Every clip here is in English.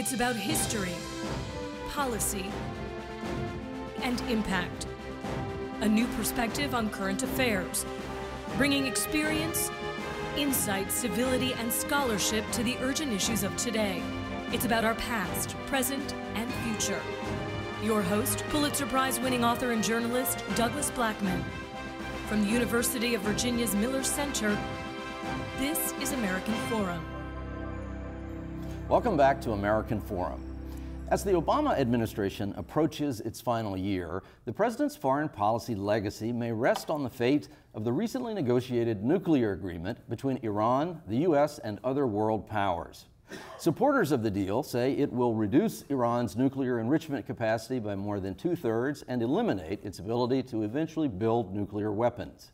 It's about history, policy, and impact. A new perspective on current affairs, bringing experience, insight, civility, and scholarship to the urgent issues of today. It's about our past, present, and future. Your host, Pulitzer Prize winning author and journalist Douglas Blackmon. From the University of Virginia's Miller Center, this is American Forum. Welcome back to American Forum. As the Obama administration approaches its final year, the president's foreign policy legacy may rest on the fate of the recently negotiated nuclear agreement between Iran, the U.S., and other world powers. Supporters of the deal say it will reduce Iran's nuclear enrichment capacity by more than two thirds and eliminate its ability to eventually build nuclear weapons.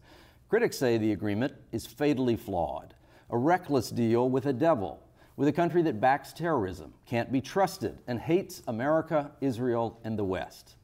Critics say the agreement is fatally flawed, a reckless deal with a devil with a country that backs terrorism, can't be trusted, and hates America, Israel, and the West.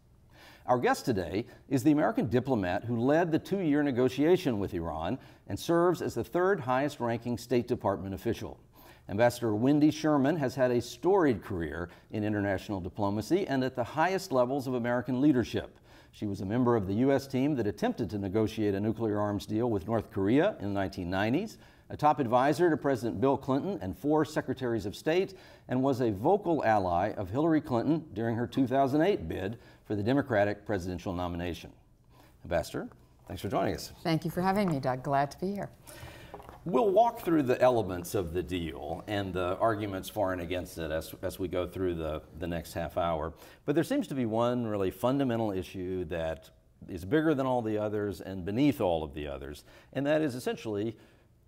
Our guest today is the American diplomat who led the two year negotiation with Iran and serves as the third highest ranking State Department official. Ambassador Wendy Sherman has had a storied career in international diplomacy and at the highest levels of American leadership. She was a member of the U.S. team that attempted to negotiate a nuclear arms deal with North Korea in the 1990s a top advisor to President Bill Clinton and four secretaries of state, and was a vocal ally of Hillary Clinton during her 2008 bid for the Democratic presidential nomination. Ambassador, thanks for joining us. Thank you for having me, Doug. Glad to be here. We'll walk through the elements of the deal and the arguments for and against it as, as we go through the, the next half hour. But there seems to be one really fundamental issue that is bigger than all the others and beneath all of the others, and that is essentially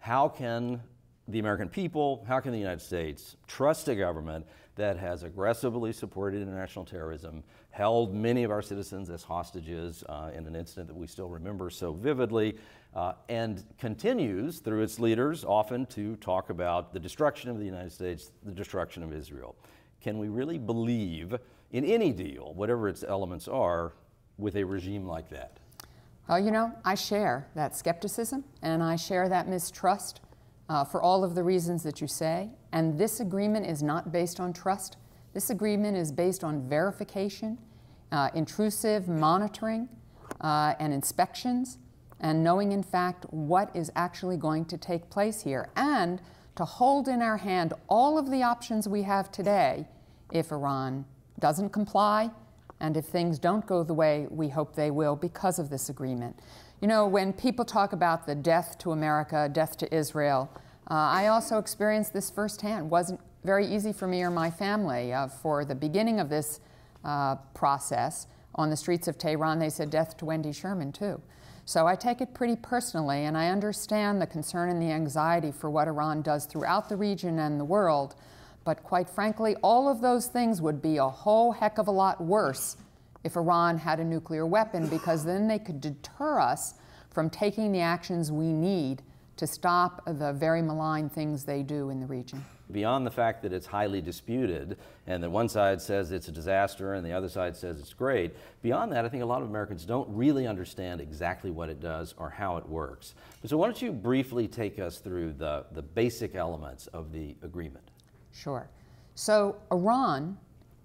how can the American people, how can the United States trust a government that has aggressively supported international terrorism, held many of our citizens as hostages uh, in an incident that we still remember so vividly, uh, and continues through its leaders often to talk about the destruction of the United States, the destruction of Israel? Can we really believe in any deal, whatever its elements are, with a regime like that? Well, you know, I share that skepticism and I share that mistrust uh, for all of the reasons that you say. And this agreement is not based on trust. This agreement is based on verification, uh, intrusive monitoring, uh, and inspections, and knowing, in fact, what is actually going to take place here, and to hold in our hand all of the options we have today if Iran doesn't comply and if things don't go the way we hope they will because of this agreement. You know, when people talk about the death to America, death to Israel, uh, I also experienced this firsthand. It wasn't very easy for me or my family. Uh, for the beginning of this uh, process on the streets of Tehran, they said death to Wendy Sherman, too. So I take it pretty personally, and I understand the concern and the anxiety for what Iran does throughout the region and the world. But quite frankly, all of those things would be a whole heck of a lot worse if Iran had a nuclear weapon, because then they could deter us from taking the actions we need to stop the very malign things they do in the region. Beyond the fact that it's highly disputed and that one side says it's a disaster and the other side says it's great, beyond that, I think a lot of Americans don't really understand exactly what it does or how it works. So, why don't you briefly take us through the, the basic elements of the agreement? Sure. So Iran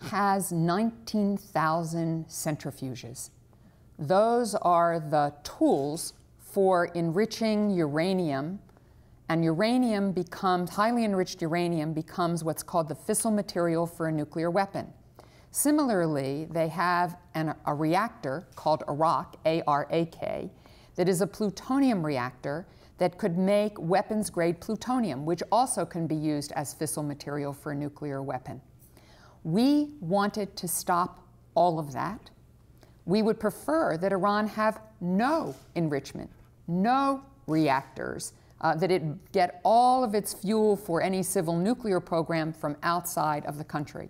has 19,000 centrifuges. Those are the tools for enriching uranium, and uranium becomes, highly enriched uranium becomes what's called the fissile material for a nuclear weapon. Similarly, they have an, a reactor called Arak, A R A K, that is a plutonium reactor that could make weapons grade plutonium, which also can be used as fissile material for a nuclear weapon. We wanted to stop all of that. We would prefer that Iran have no enrichment, no reactors, uh, that it get all of its fuel for any civil nuclear program from outside of the country.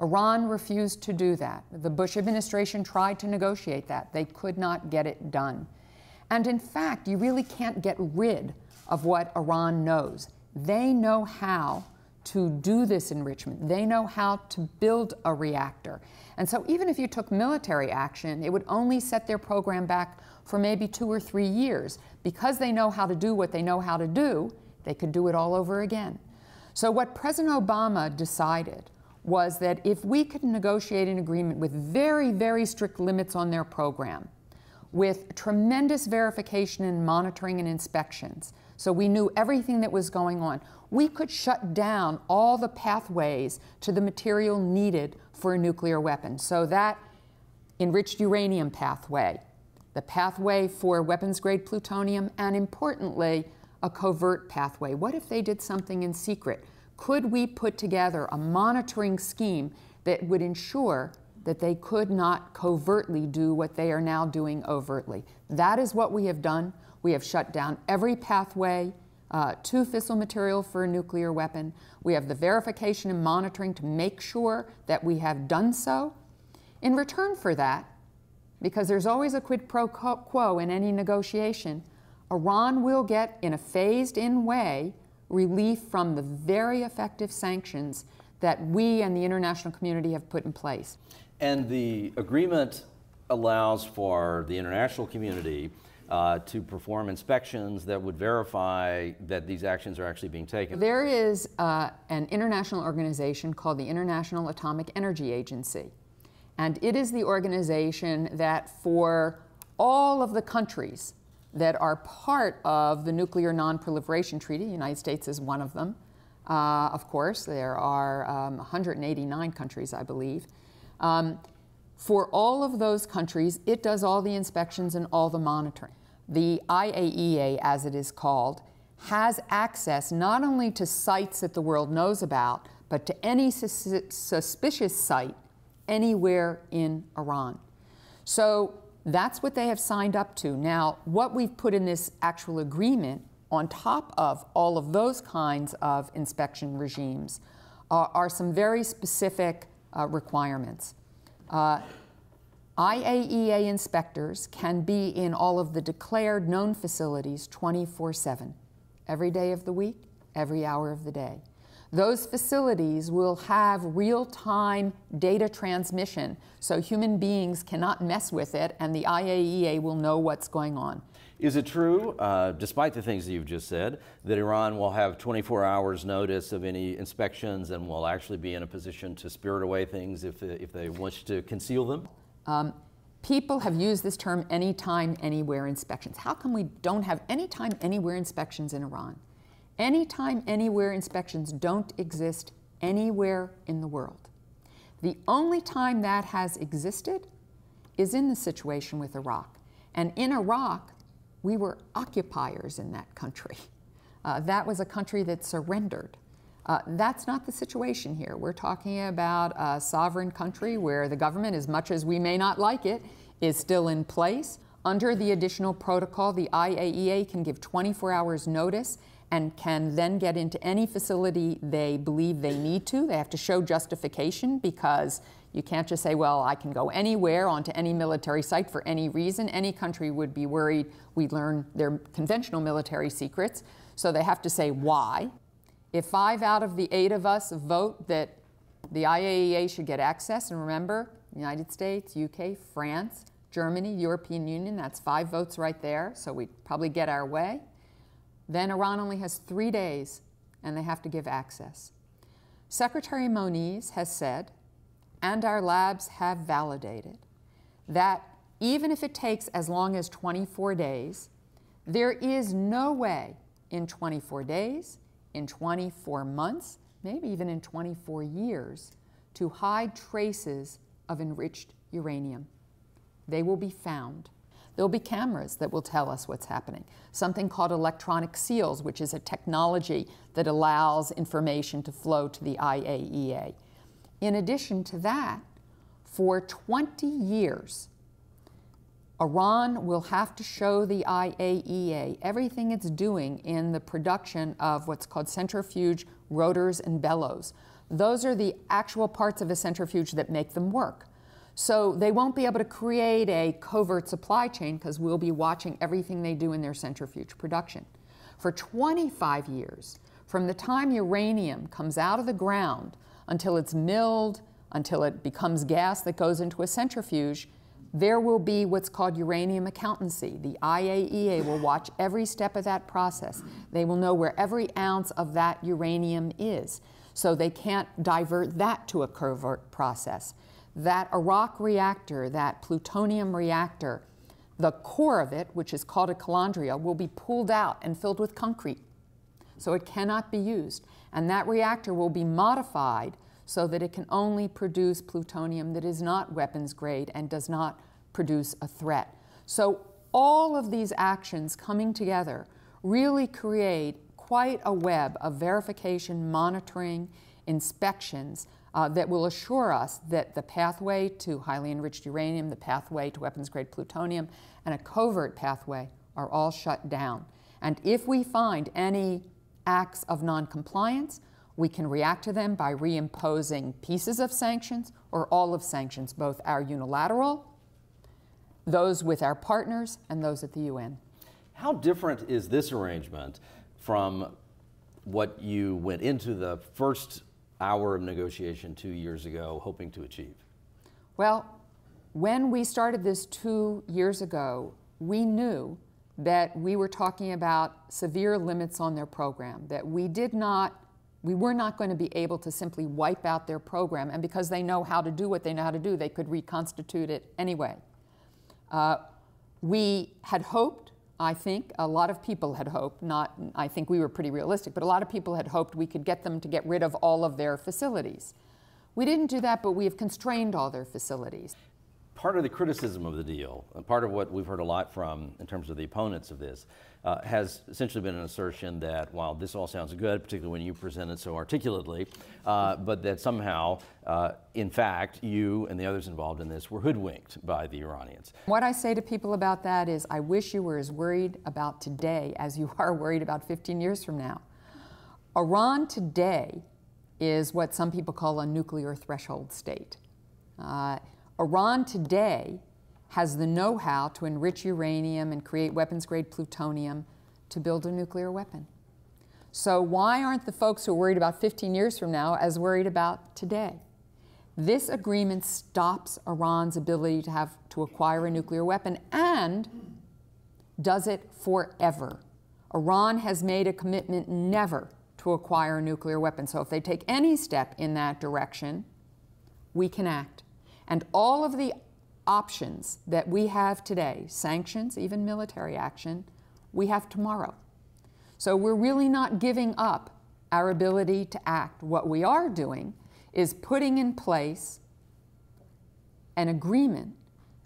Iran refused to do that. The Bush administration tried to negotiate that. They could not get it done. And in fact, you really can't get rid of what Iran knows. They know how to do this enrichment. They know how to build a reactor. And so even if you took military action, it would only set their program back for maybe two or three years. Because they know how to do what they know how to do, they could do it all over again. So what President Obama decided was that if we could negotiate an agreement with very, very strict limits on their program, with tremendous verification and monitoring and inspections, so we knew everything that was going on, we could shut down all the pathways to the material needed for a nuclear weapon. So that enriched uranium pathway, the pathway for weapons grade plutonium, and importantly, a covert pathway. What if they did something in secret? Could we put together a monitoring scheme that would ensure that they could not covertly do what they are now doing overtly? That is what we have done. We have shut down every pathway uh, to fissile material for a nuclear weapon. We have the verification and monitoring to make sure that we have done so. In return for that, because there's always a quid pro quo in any negotiation, Iran will get, in a phased in way, relief from the very effective sanctions that we and the international community have put in place. And the agreement allows for the international community uh, to perform inspections that would verify that these actions are actually being taken. There is uh, an international organization called the International Atomic Energy Agency. And it is the organization that, for all of the countries that are part of the Nuclear Non-Proliferation Treaty. The United States is one of them. Uh, of course, there are um, 189 countries, I believe. Um, for all of those countries, it does all the inspections and all the monitoring. The IAEA, as it is called, has access not only to sites that the world knows about, but to any sus suspicious site anywhere in Iran. So that's what they have signed up to. Now, what we've put in this actual agreement on top of all of those kinds of inspection regimes uh, are some very specific uh, requirements. Uh, IAEA inspectors can be in all of the declared known facilities 24 7, every day of the week, every hour of the day those facilities will have real-time data transmission so human beings cannot mess with it and the IAEA will know what's going on. Is it true, uh, despite the things that you've just said, that Iran will have 24 hours notice of any inspections and will actually be in a position to spirit away things if, if they wish to conceal them? Um, people have used this term anytime, anywhere inspections. How come we don't have anytime, anywhere inspections in Iran? Anytime, anywhere inspections don't exist anywhere in the world. The only time that has existed is in the situation with Iraq. And in Iraq, we were occupiers in that country. Uh, that was a country that surrendered. Uh, that's not the situation here. We're talking about a sovereign country where the government, as much as we may not like it, is still in place. Under the additional protocol, the IAEA can give 24 hours notice and can then get into any facility they believe they need to. They have to show justification because you can't just say, well, I can go anywhere onto any military site for any reason. Any country would be worried we'd learn their conventional military secrets. So they have to say why. If five out of the eight of us vote that the IAEA should get access, and remember, United States, UK, France, Germany, European Union, that's five votes right there, so we'd probably get our way. Then Iran only has three days and they have to give access. Secretary Moniz has said, and our labs have validated, that even if it takes as long as 24 days, there is no way in 24 days, in 24 months, maybe even in 24 years, to hide traces of enriched uranium. They will be found. There'll be cameras that will tell us what's happening. Something called electronic seals, which is a technology that allows information to flow to the IAEA. In addition to that, for 20 years, Iran will have to show the IAEA everything it's doing in the production of what's called centrifuge rotors and bellows. Those are the actual parts of a centrifuge that make them work. So they won't be able to create a covert supply chain because we'll be watching everything they do in their centrifuge production. For 25 years, from the time uranium comes out of the ground until it's milled, until it becomes gas that goes into a centrifuge, there will be what's called uranium accountancy. The IAEA will watch every step of that process. They will know where every ounce of that uranium is. So they can't divert that to a covert process. That Arak reactor, that plutonium reactor, the core of it, which is called a calandria, will be pulled out and filled with concrete. So it cannot be used. And that reactor will be modified so that it can only produce plutonium that is not weapons grade and does not produce a threat. So all of these actions coming together really create quite a web of verification, monitoring, inspections uh, that will assure us that the pathway to highly enriched uranium, the pathway to weapons grade plutonium, and a covert pathway are all shut down. And if we find any acts of noncompliance, we can react to them by reimposing pieces of sanctions or all of sanctions, both our unilateral, those with our partners, and those at the UN. How different is this arrangement from what you went into the first hour of negotiation two years ago hoping to achieve? Well, when we started this two years ago, we knew that we were talking about severe limits on their program, that we did not we were not going to be able to simply wipe out their program, and because they know how to do what they know how to do, they could reconstitute it anyway. Uh, we had hoped, I think, a lot of people had hoped, not, I think we were pretty realistic, but a lot of people had hoped we could get them to get rid of all of their facilities. We didn't do that, but we have constrained all their facilities part of the criticism of the deal, part of what we've heard a lot from in terms of the opponents of this, uh, has essentially been an assertion that while this all sounds good, particularly when you present it so articulately, uh, but that somehow, uh, in fact, you and the others involved in this were hoodwinked by the Iranians. What I say to people about that is I wish you were as worried about today as you are worried about 15 years from now. Iran today is what some people call a nuclear threshold state. Uh, Iran today has the know how to enrich uranium and create weapons grade plutonium to build a nuclear weapon. So, why aren't the folks who are worried about 15 years from now as worried about today? This agreement stops Iran's ability to have to acquire a nuclear weapon and does it forever. Iran has made a commitment never to acquire a nuclear weapon. So if they take any step in that direction, we can act. And all of the options that we have today, sanctions, even military action, we have tomorrow. So we're really not giving up our ability to act. What we are doing is putting in place an agreement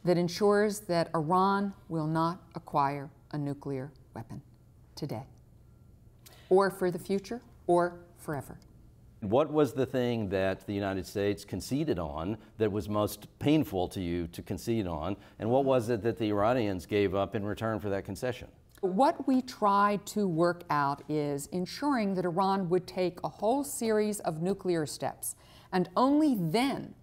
that ensures that Iran will not acquire a nuclear weapon today, or for the future, or forever. What was the thing that the United States conceded on that was most painful to you to concede on? And what was it that the Iranians gave up in return for that concession? What we tried to work out is ensuring that Iran would take a whole series of nuclear steps, and only then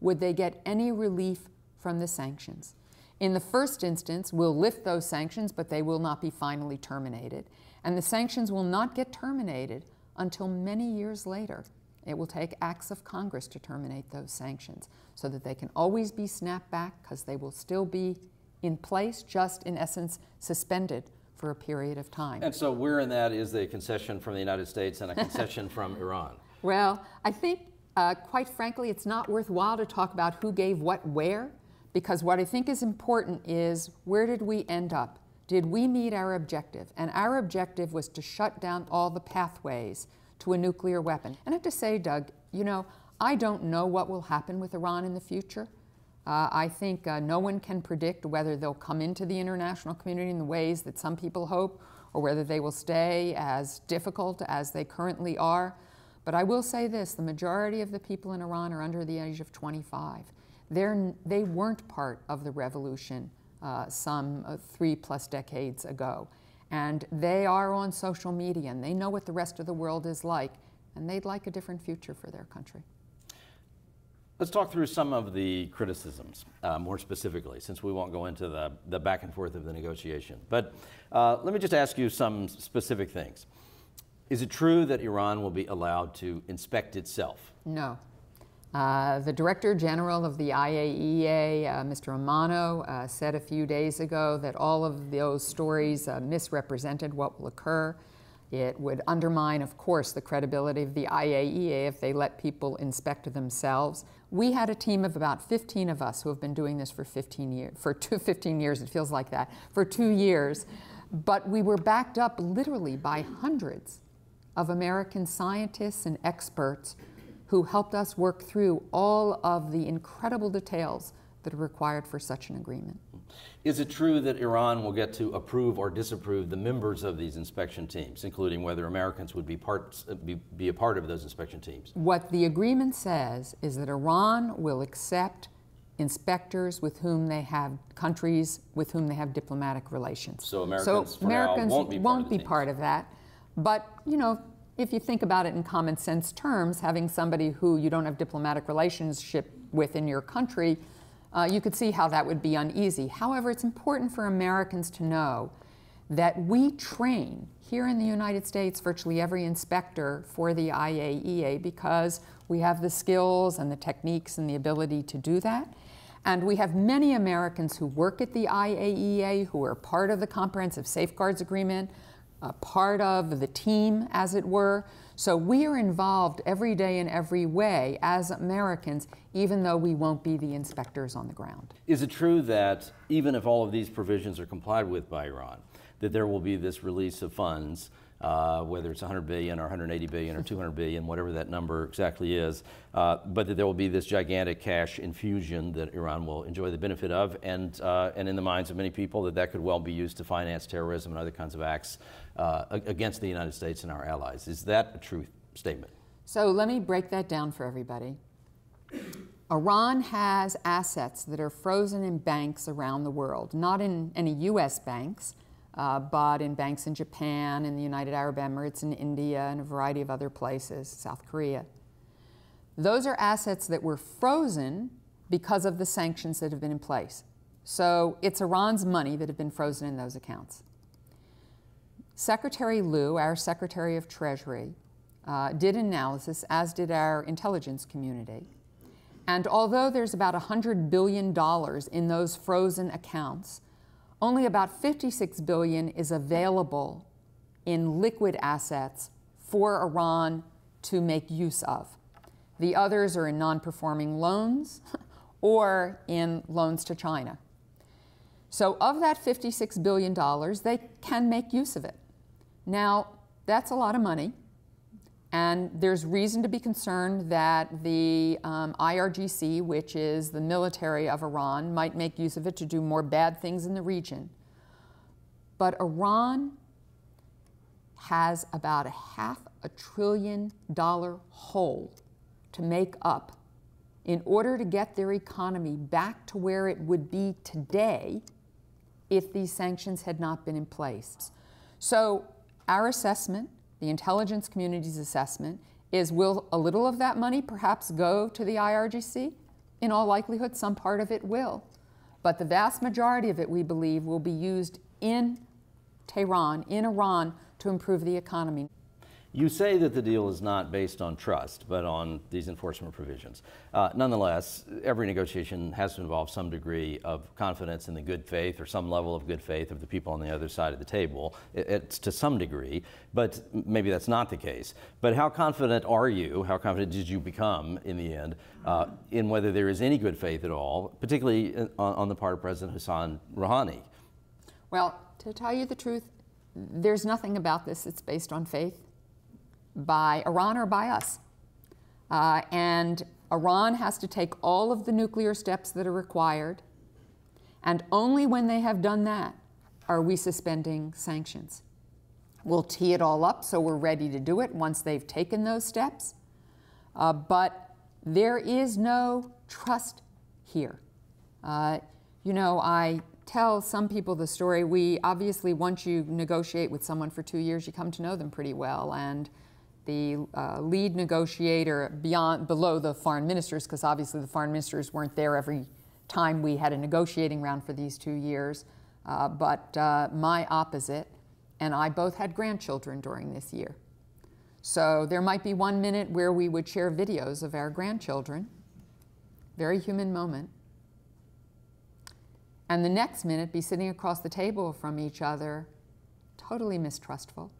would they get any relief from the sanctions. In the first instance, we'll lift those sanctions, but they will not be finally terminated. And the sanctions will not get terminated until many years later. It will take acts of Congress to terminate those sanctions so that they can always be snapped back because they will still be in place, just in essence suspended for a period of time. And so, where in that is a concession from the United States and a concession from Iran? Well, I think, uh, quite frankly, it's not worthwhile to talk about who gave what where, because what I think is important is where did we end up? Did we meet our objective? And our objective was to shut down all the pathways to a nuclear weapon. And I have to say, Doug, you know, I don't know what will happen with Iran in the future. Uh, I think uh, no one can predict whether they'll come into the international community in the ways that some people hope or whether they will stay as difficult as they currently are. But I will say this the majority of the people in Iran are under the age of 25. They're, they weren't part of the revolution uh, some uh, three plus decades ago. And they are on social media and they know what the rest of the world is like, and they'd like a different future for their country. Let's talk through some of the criticisms uh, more specifically, since we won't go into the, the back and forth of the negotiation. But uh, let me just ask you some specific things. Is it true that Iran will be allowed to inspect itself? No. Uh, the Director General of the IAEA, uh, Mr. Amano, uh, said a few days ago that all of those stories uh, misrepresented what will occur. It would undermine, of course, the credibility of the IAEA if they let people inspect themselves. We had a team of about 15 of us who have been doing this for 15 years, for two, 15 years, it feels like that, for two years. But we were backed up literally by hundreds of American scientists and experts who helped us work through all of the incredible details that are required for such an agreement. Is it true that Iran will get to approve or disapprove the members of these inspection teams, including whether Americans would be, parts, be, be a part of those inspection teams? What the agreement says is that Iran will accept inspectors with whom they have countries with whom they have diplomatic relations. So Americans, so Americans won't be, won't part, be part of that. But you know, if you think about it in common sense terms, having somebody who you don't have diplomatic relationship with in your country uh, you could see how that would be uneasy. However, it's important for Americans to know that we train here in the United States virtually every inspector for the IAEA because we have the skills and the techniques and the ability to do that. And we have many Americans who work at the IAEA who are part of the Comprehensive Safeguards Agreement, a part of the team, as it were. So we are involved every day in every way as Americans, even though we won't be the inspectors on the ground. Is it true that even if all of these provisions are complied with by Iran, that there will be this release of funds uh, whether it's 100 billion or 180 billion or 200 billion, whatever that number exactly is, uh, but that there will be this gigantic cash infusion that Iran will enjoy the benefit of, and, uh, and in the minds of many people, that that could well be used to finance terrorism and other kinds of acts uh, against the United States and our allies. Is that a true statement? So let me break that down for everybody. Iran has assets that are frozen in banks around the world, not in any U.S. banks, uh, but in banks in Japan, in the United Arab Emirates, in India, and a variety of other places, South Korea. Those are assets that were frozen because of the sanctions that have been in place. So it's Iran's money that have been frozen in those accounts. Secretary Lew, our Secretary of Treasury, uh, did analysis, as did our intelligence community. And although there's about $100 billion in those frozen accounts, only about 56 billion is available in liquid assets for Iran to make use of. The others are in non-performing loans or in loans to China. So of that $56 billion, they can make use of it. Now, that's a lot of money. And there's reason to be concerned that the um, IRGC, which is the military of Iran, might make use of it to do more bad things in the region. But Iran has about a half a trillion dollar hole to make up in order to get their economy back to where it would be today if these sanctions had not been in place. So, our assessment the intelligence community's assessment is will a little of that money perhaps go to the IRGC? In all likelihood, some part of it will. But the vast majority of it, we believe, will be used in Tehran, in Iran, to improve the economy. You say that the deal is not based on trust, but on these enforcement provisions. Uh, nonetheless, every negotiation has to involve some degree of confidence in the good faith or some level of good faith of the people on the other side of the table. It's to some degree, but maybe that's not the case. But how confident are you, how confident did you become in the end, uh, in whether there is any good faith at all, particularly uh, on, on the part of President Hassan Rouhani? Well, to tell you the truth, there's nothing about this that's based on faith by Iran or by us. Uh, and Iran has to take all of the nuclear steps that are required, and only when they have done that are we suspending sanctions. We'll tee it all up so we're ready to do it once they've taken those steps. Uh, but there is no trust here. Uh, you know, I tell some people the story. We obviously, once you negotiate with someone for two years, you come to know them pretty well. And the uh, lead negotiator beyond below the foreign ministers, because obviously the foreign ministers weren't there every time we had a negotiating round for these two years. Uh, but uh, my opposite and I both had grandchildren during this year. So there might be one minute where we would share videos of our grandchildren, very human moment. And the next minute be sitting across the table from each other, totally mistrustful,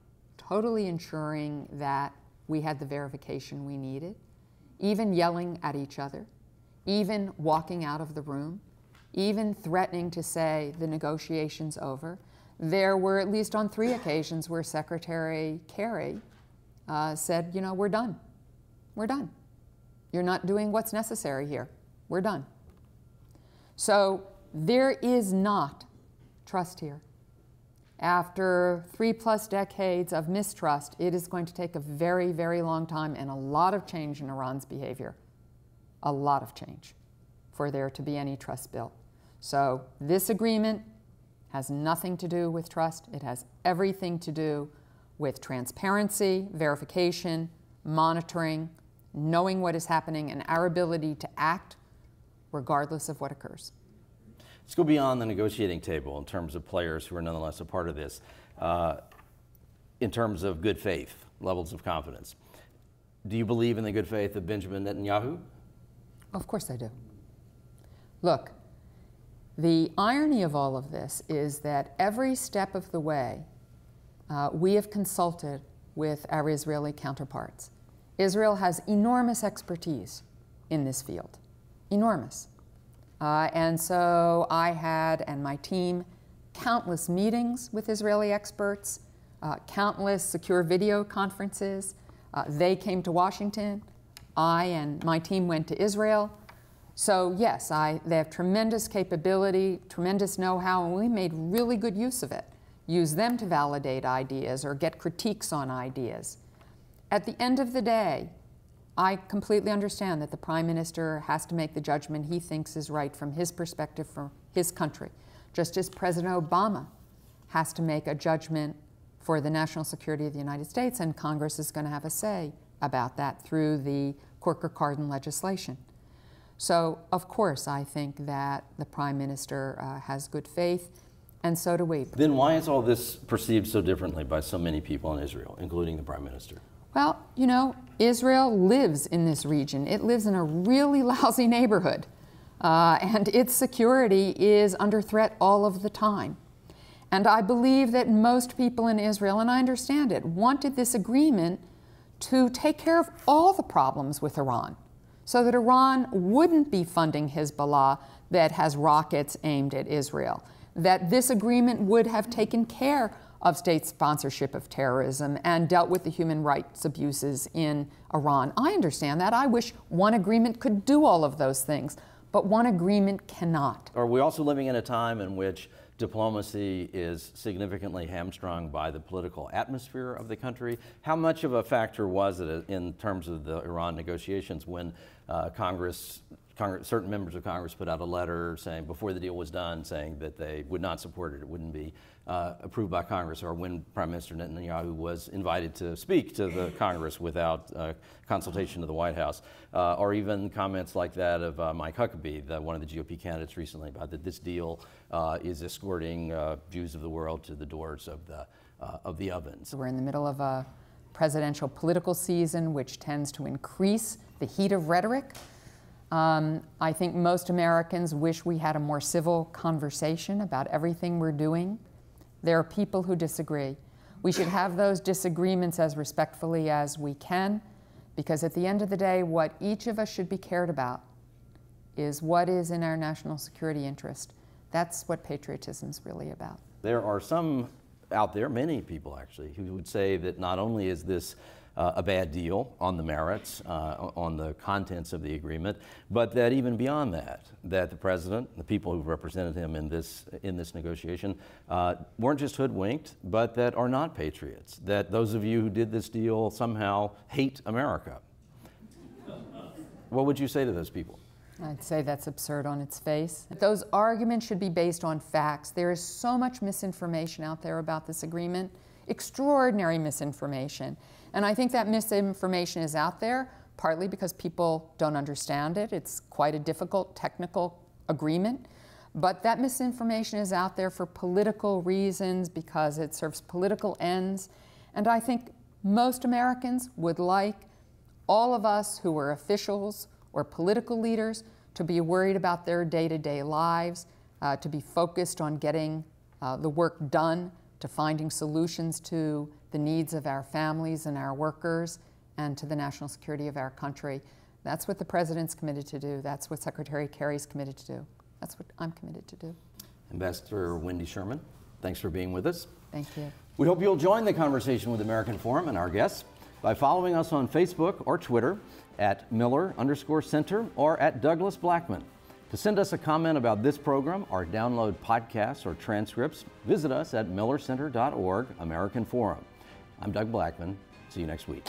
totally ensuring that we had the verification we needed, even yelling at each other, even walking out of the room, even threatening to say the negotiation's over. There were at least on three occasions where Secretary Kerry uh, said, you know, we're done. We're done. You're not doing what's necessary here. We're done. So there is not trust here. After three plus decades of mistrust, it is going to take a very, very long time and a lot of change in Iran's behavior. A lot of change for there to be any trust built. So this agreement has nothing to do with trust. It has everything to do with transparency, verification, monitoring, knowing what is happening, and our ability to act regardless of what occurs. Let's go beyond the negotiating table in terms of players who are nonetheless a part of this, uh, in terms of good faith, levels of confidence. Do you believe in the good faith of Benjamin Netanyahu? Of course I do. Look, the irony of all of this is that every step of the way, uh, we have consulted with our Israeli counterparts. Israel has enormous expertise in this field, enormous. Uh, and so I had, and my team, countless meetings with Israeli experts, uh, countless secure video conferences. Uh, they came to Washington. I and my team went to Israel. So yes, I, they have tremendous capability, tremendous know-how, and we made really good use of it. Use them to validate ideas or get critiques on ideas. At the end of the day, I completely understand that the Prime Minister has to make the judgment he thinks is right from his perspective for his country, just as President Obama has to make a judgment for the national security of the United States, and Congress is going to have a say about that through the Corker-Cardin legislation. So, of course, I think that the Prime Minister uh, has good faith, and so do we. Then why is all this perceived so differently by so many people in Israel, including the Prime Minister? Well, you know, Israel lives in this region. It lives in a really lousy neighborhood, uh, and its security is under threat all of the time. And I believe that most people in Israel, and I understand it, wanted this agreement to take care of all the problems with Iran so that Iran wouldn't be funding Hezbollah that has rockets aimed at Israel, that this agreement would have taken care of state sponsorship of terrorism and dealt with the human rights abuses in Iran. I understand that. I wish one agreement could do all of those things, but one agreement cannot. Are we also living in a time in which diplomacy is significantly hamstrung by the political atmosphere of the country? How much of a factor was it in terms of the Iran negotiations when uh, Congress Congress, certain members of Congress put out a letter saying, before the deal was done, saying that they would not support it. It wouldn't be uh, approved by Congress, or when Prime Minister Netanyahu was invited to speak to the Congress without uh, consultation of the White House, uh, or even comments like that of uh, Mike Huckabee, the, one of the GOP candidates recently, about that this deal uh, is escorting uh, Jews of the world to the doors of the, of the ovens. We're in the middle of a presidential political season, which tends to increase the heat of rhetoric. Um, I think most Americans wish we had a more civil conversation about everything we're doing. There are people who disagree. We should have those disagreements as respectfully as we can, because at the end of the day, what each of us should be cared about is what is in our national security interest. That's what patriotism is really about. There are some out there, many people actually, who would say that not only is this uh, a bad deal on the merits, uh, on the contents of the agreement, but that even beyond that, that the president, the people who represented him in this in this negotiation, uh, weren't just hoodwinked, but that are not patriots. That those of you who did this deal somehow hate America. what would you say to those people? I'd say that's absurd on its face. Those arguments should be based on facts. There is so much misinformation out there about this agreement, extraordinary misinformation. And I think that misinformation is out there partly because people don't understand it. It's quite a difficult technical agreement. But that misinformation is out there for political reasons because it serves political ends. And I think most Americans would like all of us who are officials or political leaders to be worried about their day to day lives, uh, to be focused on getting uh, the work done to finding solutions to the needs of our families and our workers and to the national security of our country. That's what the President's committed to do. That's what Secretary Kerry's committed to do. That's what I'm committed to do. Ambassador Wendy Sherman, thanks for being with us. Thank you. We hope you'll join the conversation with American Forum and our guests by following us on Facebook or Twitter at Miller underscore Center or at Douglas Blackmon. To send us a comment about this program or download podcasts or transcripts, visit us at millercenter.org American Forum. I'm Doug Blackmon. See you next week.